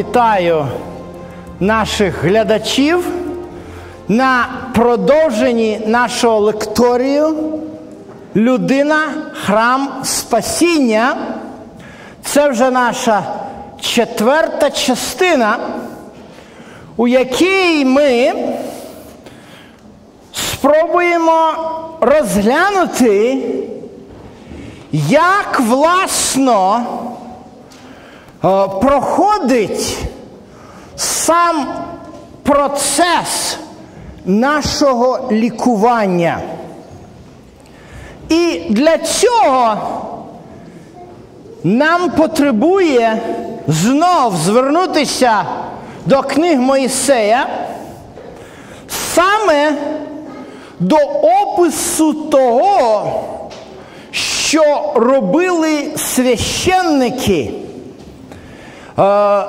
вітаю наших глядачів на продовженні нашого лекторію Людина, храм спасіння. Це вже наша четверта частина, у якій ми спробуємо розглянути, як власно проходить сам процес нашого лікування. І для цього нам потребує знов звернутися до книг Моїсея саме до опису того, що робили священники. Е,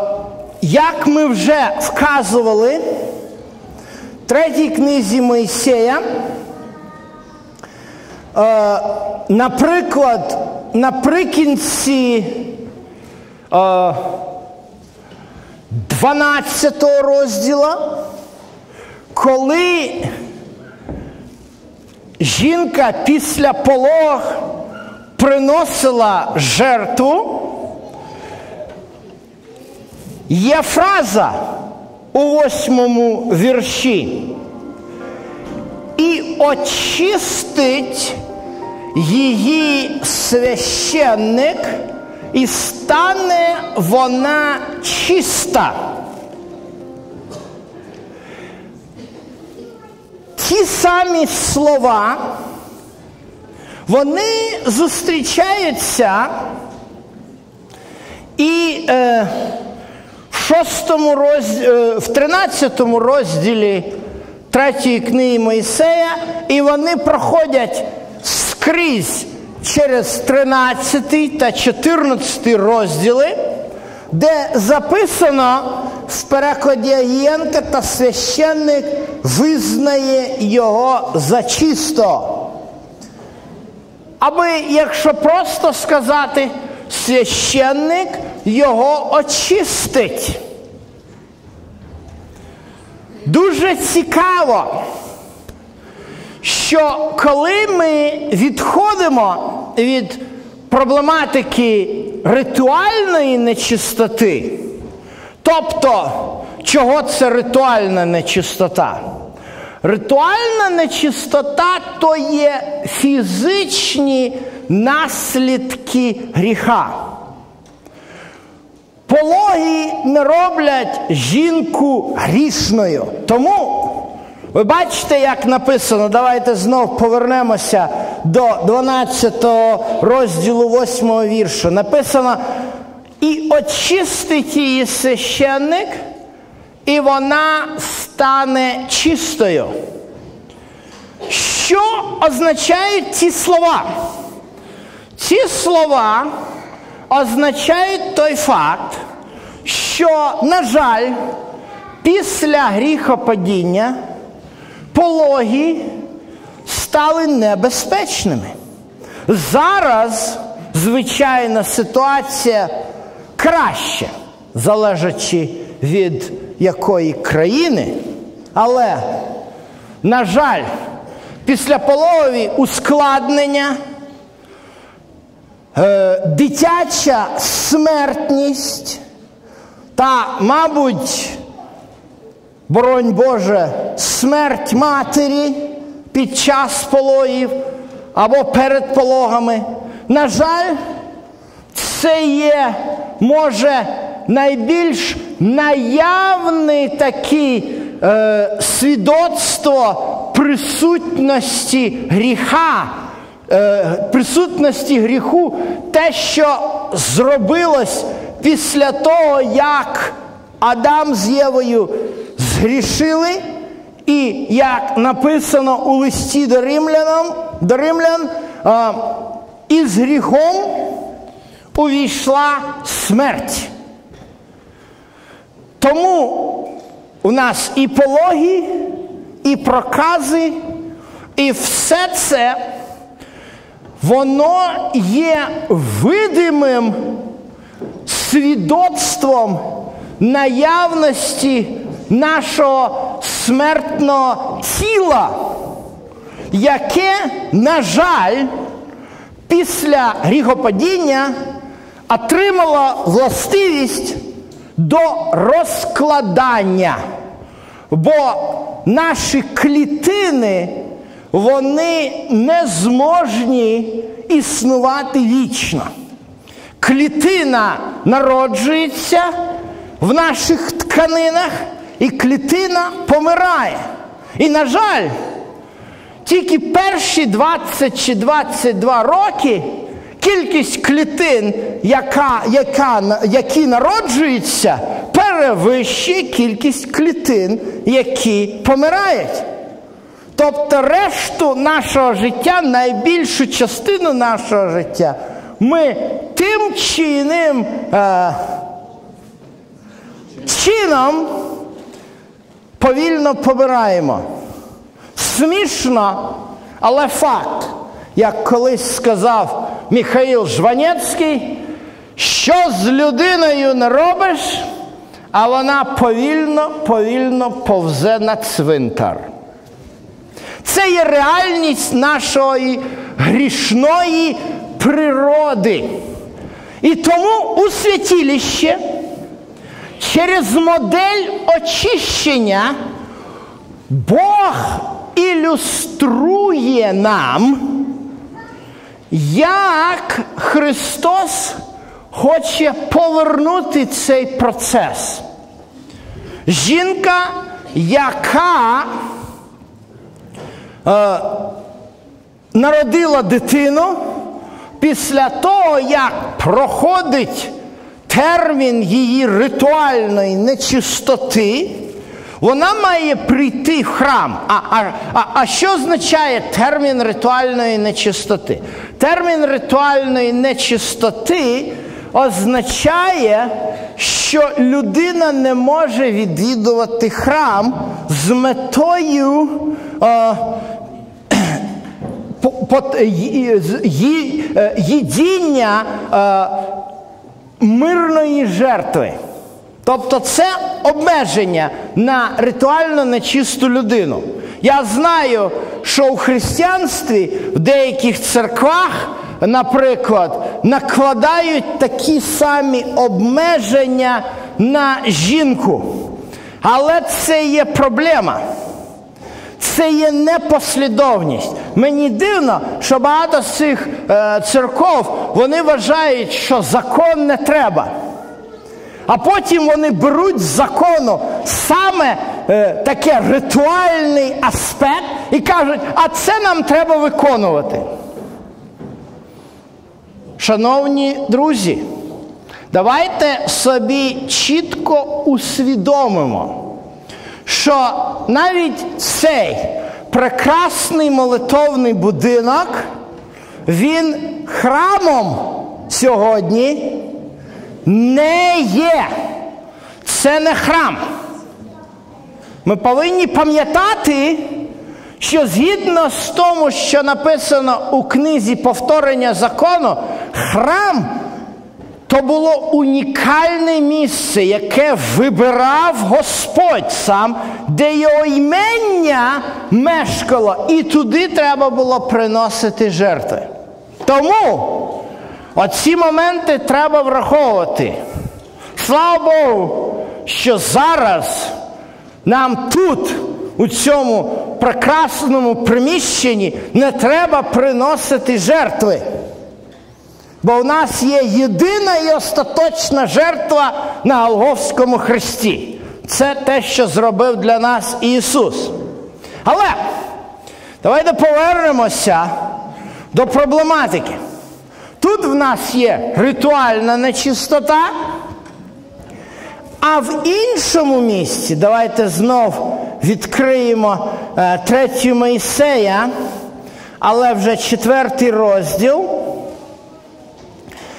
як ми вже вказували в третій книзі Моїсея, е, наприклад, наприкінці 12 е, розділа, коли жінка після полог приносила жертву, є фраза у восьмому вірші. І очистить її священник, і стане вона чиста. Ті самі слова, вони зустрічаються і е, шостому розділі, е, в 13 розділі третьої книги Моїсея, і вони проходять скрізь через 13 та 14 розділи, де записано в перекладі Агієнка та священник визнає його за чисто. Аби, якщо просто сказати, священник його очистить. Дуже цікаво, що коли ми відходимо від проблематики ритуальної нечистоти, тобто, чого це ритуальна нечистота? Ритуальна нечистота то є фізичні наслідки гріха. Пологи не роблять жінку грішною. Тому ви бачите, як написано, давайте знов повернемося до 12 розділу 8 віршу. Написано, і очистить її священник, і вона стане чистою. Що означають ці слова? Ці слова означають той факт, що, на жаль, після гріхопадіння пологи стали небезпечними. Зараз звичайна ситуація краще, залежачи від якої країни, але, на жаль, післяпологові ускладнення, е, дитяча смертність та, мабуть, боронь Боже, смерть матері під час пологів або перед пологами. На жаль, це є, може, найбільш наявне таке е, свідоцтво присутності гріха, присутності гріху, те, що зробилось після того, як Адам з Євою згрішили, і як написано у листі до римлянам, до римлян, а, із гріхом увійшла смерть. Тому у нас і пологи, і прокази, і все це, воно є видимим свідоцтвом наявності нашого смертного тіла, яке, на жаль, після гріхопадіння отримало властивість до розкладання. Бо наші клітини, вони не зможні існувати вічно. Клітина народжується в наших тканинах, і клітина помирає. І, на жаль, тільки перші 20 чи 22 роки кількість клітин, яка, яка, які народжуються, перевищує кількість клітин, які помирають. Тобто решту нашого життя, найбільшу частину нашого життя, ми тим чи іним е, чином повільно помираємо. Смішно, але факт, як колись сказав Михаїл Жванецький, що з людиною не робиш, а вона повільно, повільно повзе на цвинтар. Це є реальність нашої грішної природи. І тому у святіліще через модель очищення Бог ілюструє нам, як Христос хоче повернути цей процес. Жінка, яка народила дитину після того, як проходить термін її ритуальної нечистоти, вона має прийти в храм. А, а, а, а що означає термін ритуальної нечистоти? Термін ритуальної нечистоти означає, що людина не може відвідувати храм з метою. Е, їдіння е, мирної жертви. Тобто це обмеження на ритуально нечисту людину. Я знаю, що у християнстві в деяких церквах, наприклад, накладають такі самі обмеження на жінку. Але це є проблема. Це є непослідовність. Мені дивно, що багато з цих е, церков вони вважають, що закон не треба. А потім вони беруть з закону саме е, таке ритуальний аспект і кажуть, а це нам треба виконувати. Шановні друзі, давайте собі чітко усвідомимо, що навіть цей прекрасний молитовний будинок, він храмом сьогодні не є. Це не храм. Ми повинні пам'ятати, що згідно з тому, що написано у книзі повторення закону, храм то було унікальне місце, яке вибирав Господь сам, де його імення мешкало, і туди треба було приносити жертви. Тому оці моменти треба враховувати. Слава Богу, що зараз нам тут, у цьому прекрасному приміщенні, не треба приносити жертви. Бо в нас є єдина і остаточна жертва на Голговському хресті. Це те, що зробив для нас Ісус. Але давайте повернемося до проблематики. Тут в нас є ритуальна нечистота, а в іншому місці, давайте знов відкриємо е, третю Моїсея, але вже четвертий розділ.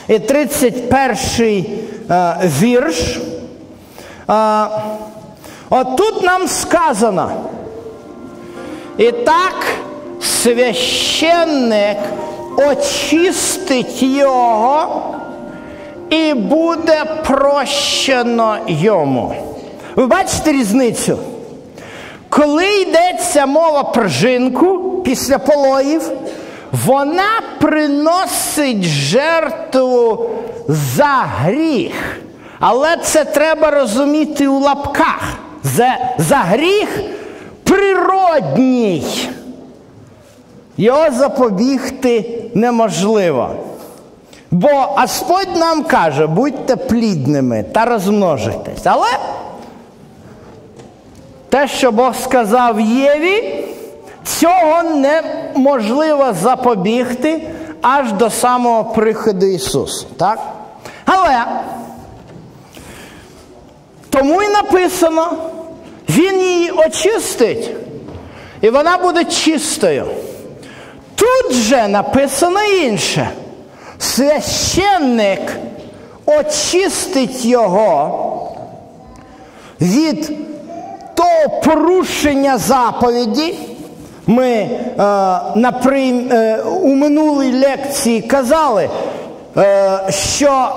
І 31 е, вірш. Е, от тут нам сказано. І так священник очистить його і буде прощено йому. Ви бачите різницю? Коли йдеться мова про жінку після пологів, вона приносить жертву за гріх. Але це треба розуміти у лапках. За, за гріх природній. Його запобігти неможливо. Бо Господь нам каже, будьте плідними та розмножитесь. Але те, що Бог сказав Єві, цього неможливо запобігти аж до самого приходу Ісуса. Так? Але тому і написано, Він її очистить, і вона буде чистою. Тут же написано інше. Священник очистить його від того порушення заповіді. Ми е, е, у минулій лекції казали, е, що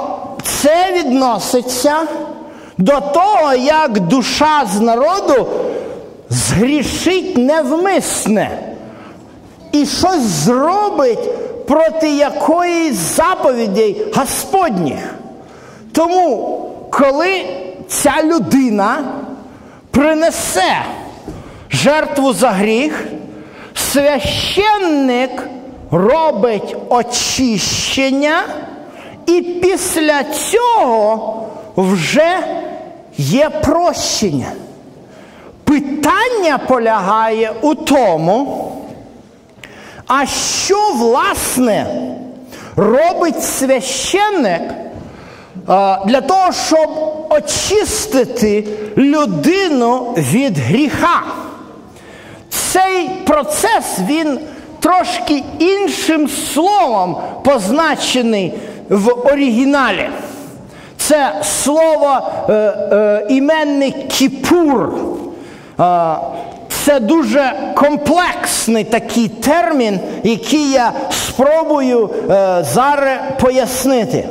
це відноситься до того, як душа з народу згрішить невмисне і щось зробить проти якоїсь заповідей Господніх. Тому, коли ця людина принесе жертву за гріх, священник робить очищення, і після цього вже є прощення. Питання полягає у тому, а що, власне, робить священник для того, щоб очистити людину від гріха? Цей процес він трошки іншим словом позначений в оригіналі. Це слово е, е, іменник кіпур. Е, це дуже комплексний такий термін, який я спробую е, зараз пояснити.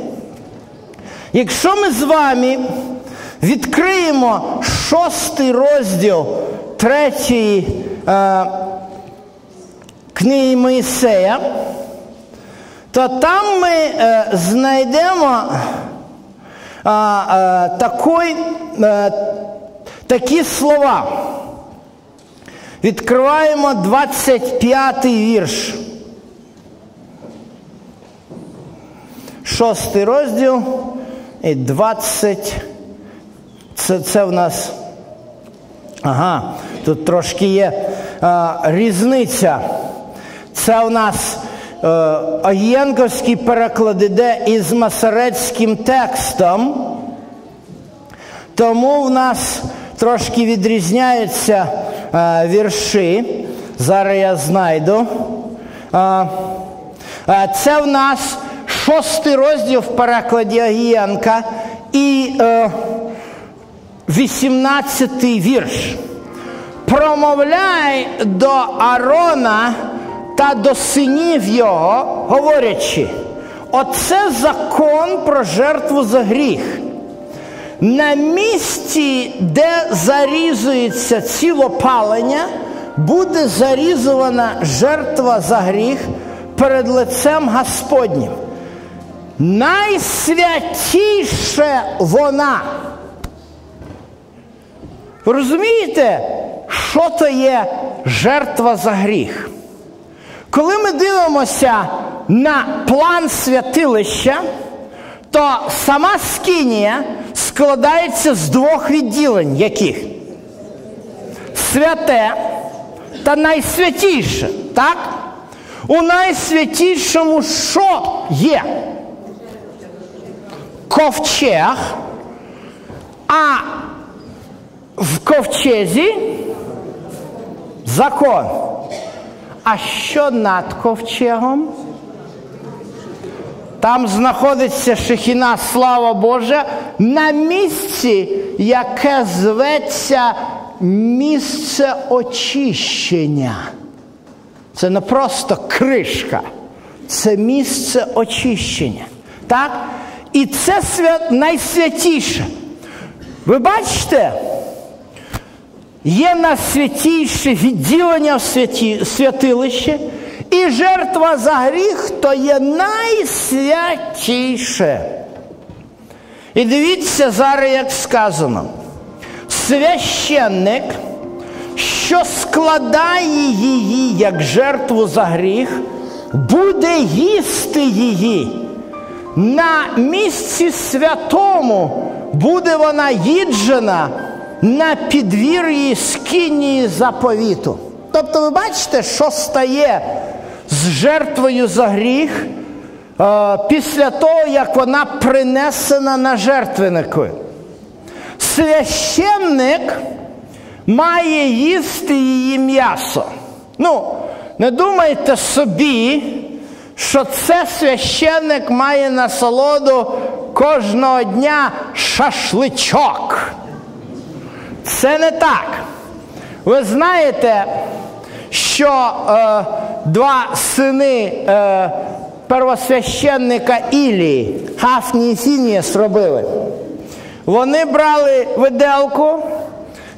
Якщо ми з вами відкриємо шостий розділ третьої книги Моїсея, то там ми е, знайдемо е, е, такой, е, такі слова. Відкриваємо 25 вірш. Шостий розділ і 20. Це це в нас. Ага, тут трошки є різниця. Це в нас е, Агієнковський переклад іде із масарецьким текстом. Тому в нас трошки відрізняються а, вірші. Зараз я знайду. А, це в нас шостий розділ в перекладі Агієнка і е, 18-й вірш. Промовляй до Арона та до синів його, говорячи, оце закон про жертву за гріх. На місці, де зарізується цілопалення, буде зарізувана жертва за гріх перед лицем Господнім. Найсвятіше вона. Розумієте, що то є жертва за гріх? Коли ми дивимося на план святилища, то сама скинія складається з двох відділень, яких? Святе та найсвятіше. Так? У найсвятішому що є? Ковчег, а в ковчезі закон. А що над ковчегом? Там знаходиться шехіна, слава Божа, на місці, яке зветься місце очищення. Це не просто кришка, це місце очищення. Так? І це свят... найсвятіше. Ви бачите, є найсвятіше відділення в святі... святилище, і жертва за гріх то є найсвятіше. І дивіться зараз, як сказано, священник, що складає її як жертву за гріх, буде їсти її. На місці святому буде вона їджена на підвір'ї скинії заповіту. Тобто, ви бачите, що стає з жертвою за гріх е, після того, як вона принесена на жертвеннику. Священник має їсти її м'ясо. Ну, не думайте собі, що це священник має насолоду кожного дня шашличок. Це не так. Ви знаєте, що е, два сини е, первосвященника Ілії, Хафні і Фінієс робили. Вони брали виделку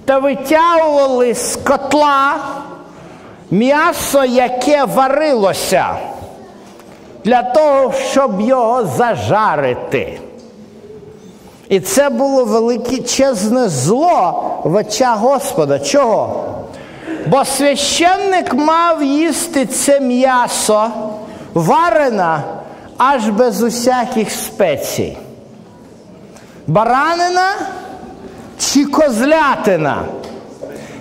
та витягували з котла м'ясо, яке варилося, для того, щоб його зажарити. І це було величезне зло в очах Господа. Чого? Бо священник мав їсти це м'ясо варене аж без усяких спецій. Баранина чи козлятина.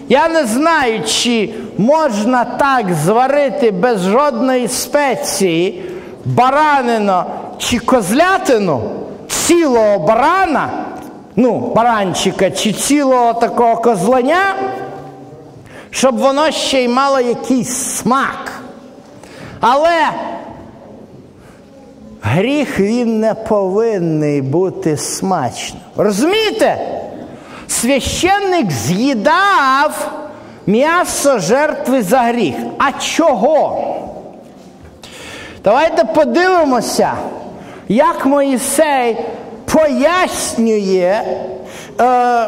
Я не знаю, чи можна так зварити без жодної спеції баранину чи козлятину цілого барана, ну, баранчика чи цілого такого козланя, щоб воно ще й мало якийсь смак. Але гріх він не повинен бути смачним. Розумієте? Священник з'їдав м'ясо жертви за гріх. А чого? Давайте подивимося, як Моїсей пояснює е,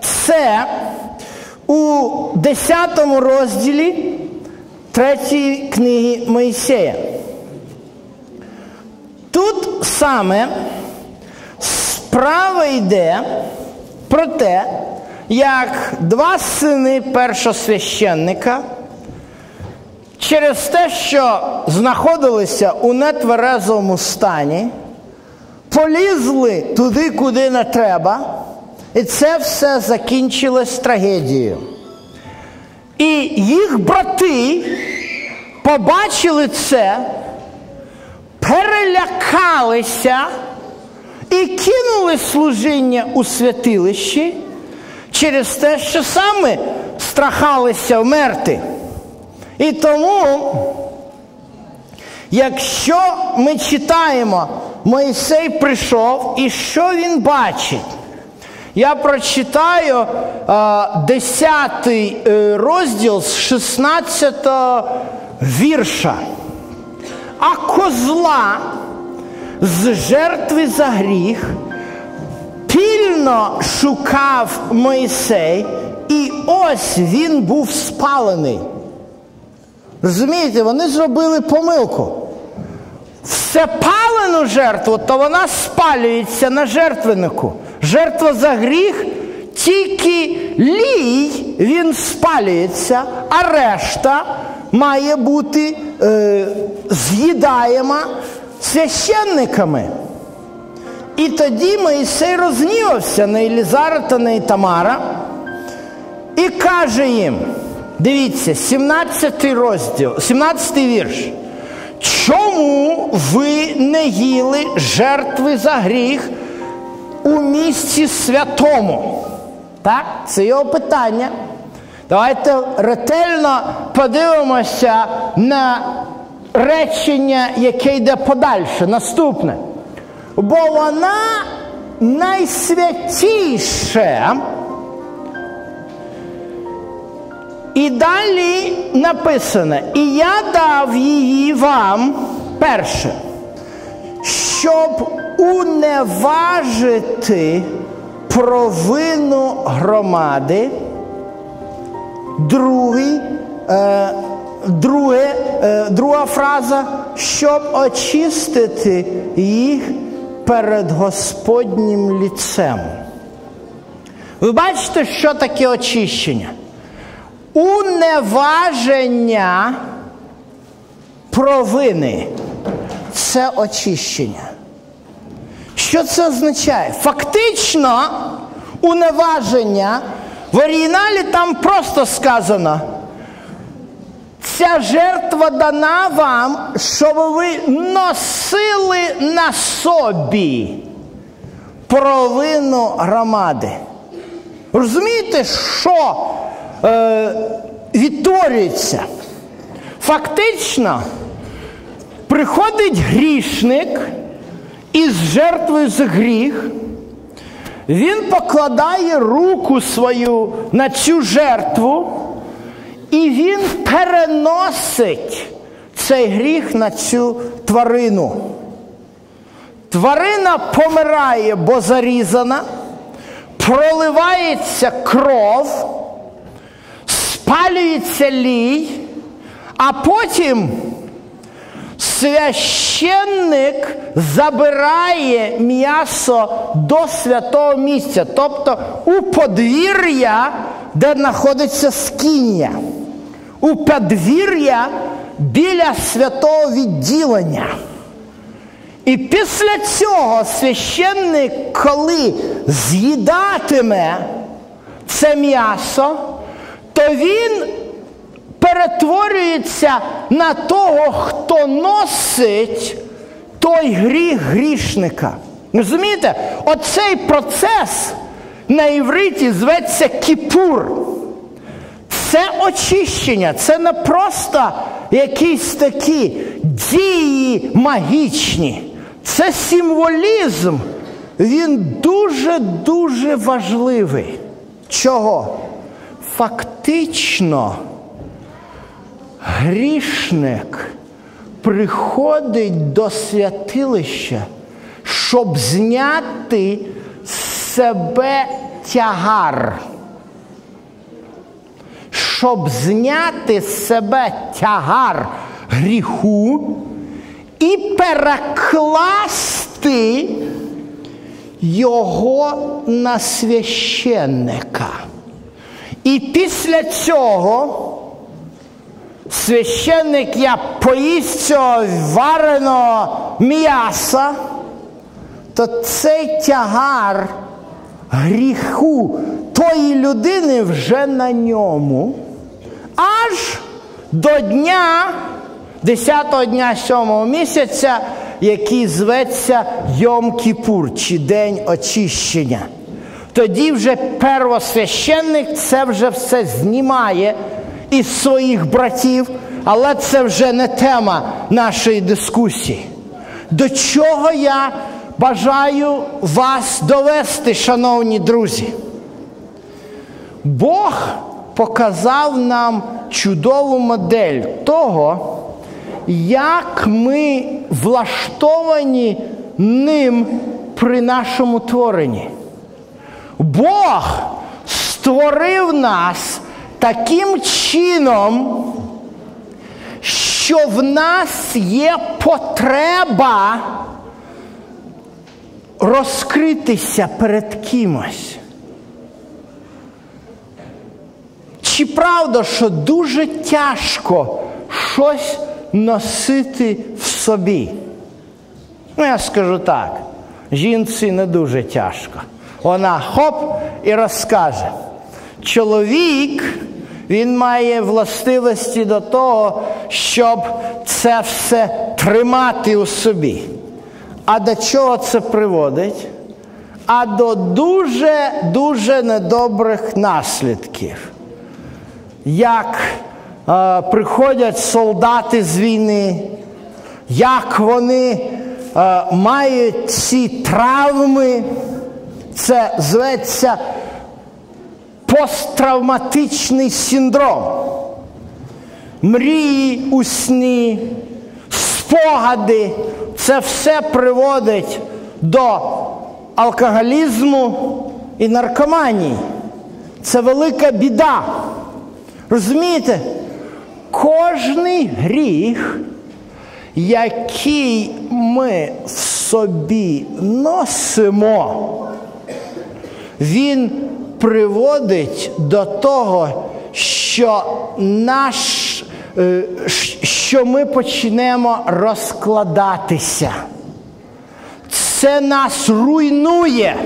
це у 10 розділі третьої книги Моїсея. Тут саме справа йде про те, як два сини першосвященника через те, що знаходилися у нетверезому стані, полізли туди, куди не треба, і це все закінчилось трагедією. І їх брати побачили це, перелякалися і кинули служіння у святилищі через те, що саме страхалися вмерти. І тому, якщо ми читаємо, Моїсей прийшов і що він бачить? Я прочитаю 10 е, розділ з 16 вірша. А козла з жертви за гріх пільно шукав Моїсей, і ось він був спалений. Розумієте, вони зробили помилку. Все палену жертву, то вона спалюється на жертвеннику. Жертва за гріх, тільки лій він спалюється, а решта має бути е, з'їдаєма священниками. І тоді Моїсей рознівався на Елізара та на Ітамара і каже їм: дивіться, 17 розділ, 17 вірш. Чому ви не їли жертви за гріх у місці святому? Так, це його питання. Давайте ретельно подивимося на речення, яке йде подальше, наступне. Бо вона найсвятіша. І далі написано, і я дав її вам перше, щоб уневажити провину громади. Другий, е, друге, е, друга фраза, щоб очистити їх перед Господнім ліцем. Ви бачите, що таке очищення? Уневаження провини це очищення. Що це означає? Фактично, уневаження в оригіналі там просто сказано. Ця жертва дана вам, щоб ви носили на собі провину громади. Розумієте, що е, відтворюється? Фактично, приходить грішник із жертвою за гріх, він покладає руку свою на цю жертву, і він переносить цей гріх на цю тварину. Тварина помирає, бо зарізана, проливається кров, спалюється лій, а потім священник забирає м'ясо до святого місця, тобто у подвір'я, де знаходиться скіння, у подвір'я біля святого відділення. І після цього священник, коли з'їдатиме це м'ясо, то він перетворюється на того, хто носить той гріх грішника. Розумієте? Оцей процес на івриті зветься кіпур. Це очищення, це не просто якісь такі дії магічні. Це символізм. Він дуже-дуже важливий. Чого? Фактично грішник приходить до святилища, щоб зняти з себе тягар. Щоб зняти з себе тягар гріху і перекласти його на священника. І після цього священник я поїсть цього вареного м'яса, то цей тягар гріху тої людини вже на ньому, аж до дня, 10-го дня 7-го місяця, який зветься Йом Кіпур, чи День очищення. Тоді вже первосвященник це вже все знімає із своїх братів, але це вже не тема нашої дискусії. До чого я бажаю вас довести, шановні друзі? Бог показав нам чудову модель того, як ми влаштовані ним при нашому творенні. Бог створив нас таким чином, що в нас є потреба розкритися перед кимось. Чи правда, що дуже тяжко щось носити в собі? Ну, я скажу так, жінці не дуже тяжко. Вона хоп і розкаже. Чоловік, він має властивості до того, щоб це все тримати у собі. А до чого це приводить? А до дуже-дуже недобрих наслідків. Як е, приходять солдати з війни, як вони е, мають ці травми, це зветься посттравматичний синдром. Мрії усні, спогади, це все приводить до алкоголізму і наркоманії. Це велика біда. Розумієте? Кожний гріх, який ми в собі носимо, він приводить до того, що наш, е, що ми почнемо розкладатися. Це нас руйнує.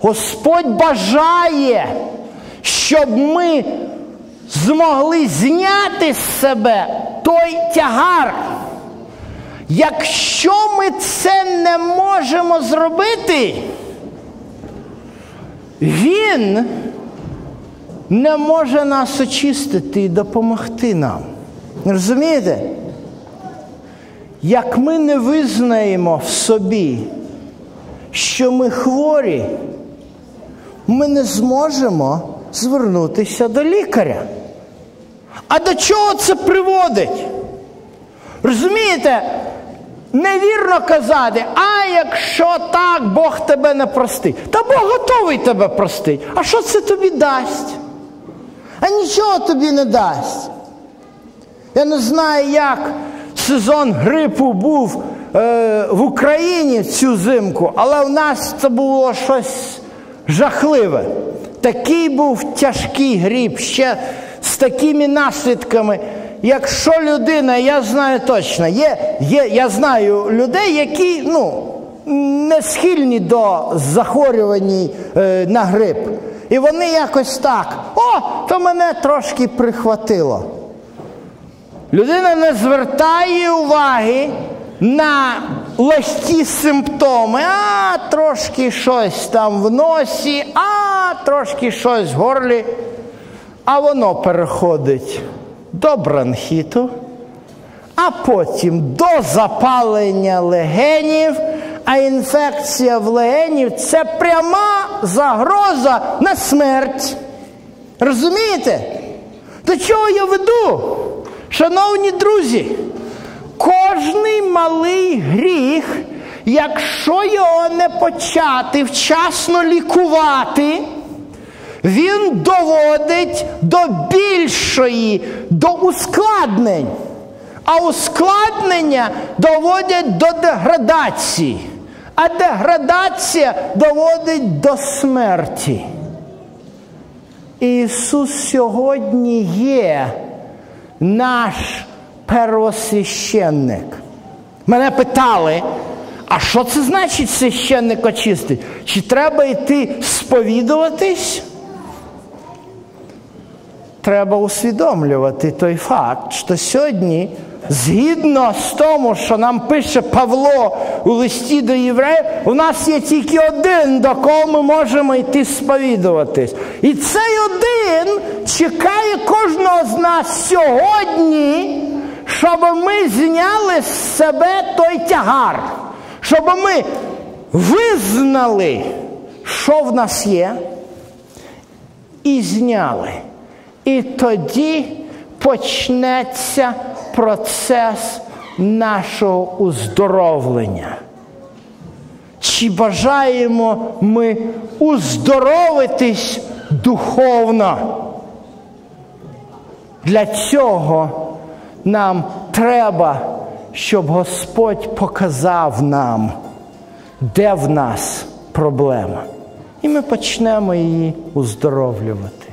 Господь бажає, щоб ми змогли зняти з себе той тягар. Якщо ми це не можемо зробити, він не може нас очистити і допомогти нам. Розумієте? Як ми не визнаємо в собі, що ми хворі, ми не зможемо звернутися до лікаря. А до чого це приводить? Розумієте? Невірно казати, а якщо так, Бог тебе не простить. Та Бог готовий тебе простить. А що це тобі дасть? А нічого тобі не дасть. Я не знаю, як сезон грипу був е, в Україні цю зимку, але в нас це було щось жахливе. Такий був тяжкий гріб, ще з такими наслідками. Якщо людина, я знаю точно, є, є, я знаю людей, які ну, не схильні до захворювань е, на грип. І вони якось так, о, то мене трошки прихватило. Людина не звертає уваги на легкі симптоми, а трошки щось там в носі, а трошки щось в горлі, а воно переходить до бронхіту, а потім до запалення легенів, а інфекція в легенів це пряма загроза на смерть. Розумієте? До чого я веду? Шановні друзі, кожний малий гріх, якщо його не почати вчасно лікувати, він доводить до більшої, до ускладнень. А ускладнення доводять до деградації. А деградація доводить до смерті. Ісус сьогодні є наш первосвященник. Мене питали, а що це значить священник очистить? Чи треба йти сповідуватись? Треба усвідомлювати той факт, що сьогодні, згідно з тому, що нам пише Павло у листі до євреїв, у нас є тільки один, до кого ми можемо йти сповідуватись. І цей один чекає кожного з нас сьогодні, щоб ми зняли з себе той тягар, щоб ми визнали, що в нас є, і зняли. І тоді почнеться процес нашого уздоровлення. Чи бажаємо ми уздоровитись духовно? Для цього нам треба, щоб Господь показав нам, де в нас проблема. І ми почнемо її уздоровлювати.